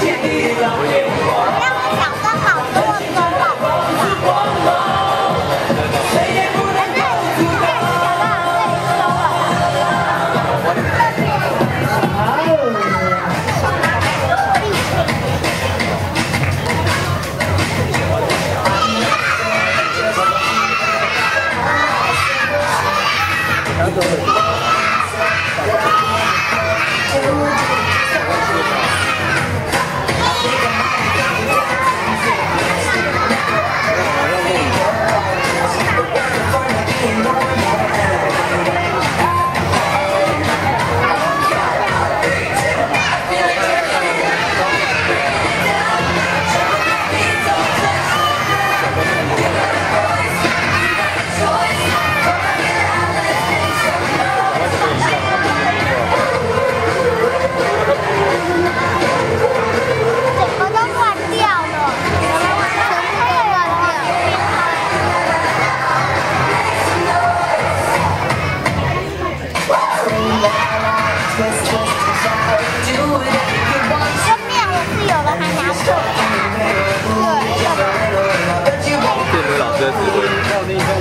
谢谢你的留。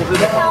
Yeah.